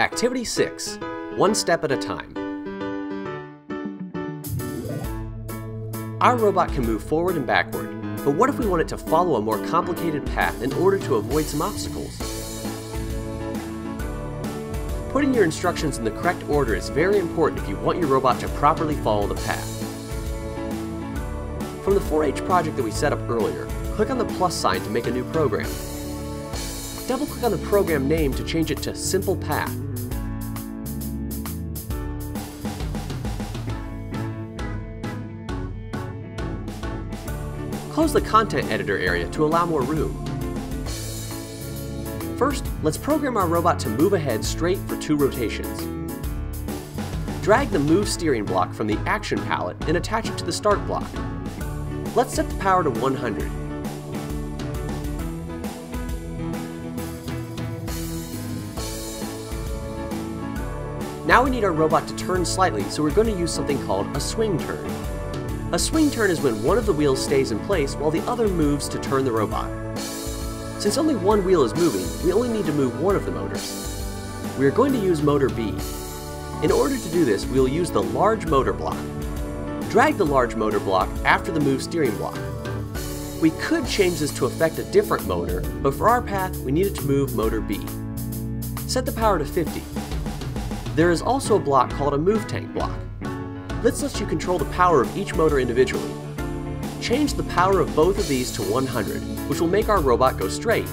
Activity 6 One Step at a Time. Our robot can move forward and backward, but what if we want it to follow a more complicated path in order to avoid some obstacles? Putting your instructions in the correct order is very important if you want your robot to properly follow the path. From the 4-H project that we set up earlier, click on the plus sign to make a new program. Double-click on the program name to change it to Simple Path. Close the Content Editor area to allow more room. First, let's program our robot to move ahead straight for two rotations. Drag the Move steering block from the Action palette and attach it to the Start block. Let's set the power to 100. Now we need our robot to turn slightly, so we're going to use something called a swing turn. A swing turn is when one of the wheels stays in place while the other moves to turn the robot. Since only one wheel is moving, we only need to move one of the motors. We are going to use motor B. In order to do this, we will use the large motor block. Drag the large motor block after the move steering block. We could change this to affect a different motor, but for our path, we needed to move motor B. Set the power to 50. There is also a block called a move tank block. This lets you control the power of each motor individually. Change the power of both of these to 100, which will make our robot go straight.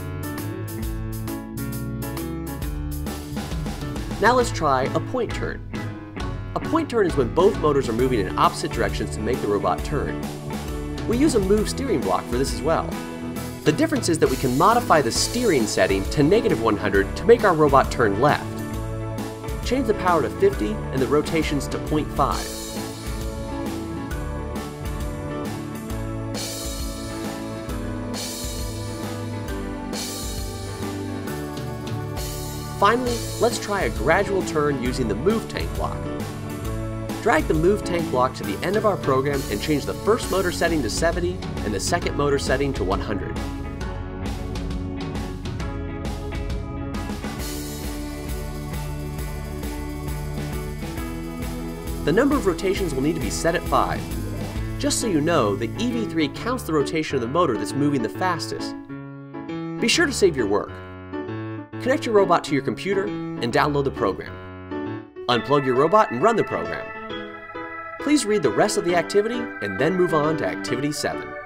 Now let's try a point turn. A point turn is when both motors are moving in opposite directions to make the robot turn. We use a move steering block for this as well. The difference is that we can modify the steering setting to negative 100 to make our robot turn left. Change the power to 50 and the rotations to 0.5. Finally, let's try a gradual turn using the Move Tank block. Drag the Move Tank block to the end of our program and change the first motor setting to 70 and the second motor setting to 100. The number of rotations will need to be set at 5. Just so you know, the EV3 counts the rotation of the motor that's moving the fastest. Be sure to save your work. Connect your robot to your computer and download the program. Unplug your robot and run the program. Please read the rest of the activity and then move on to Activity 7.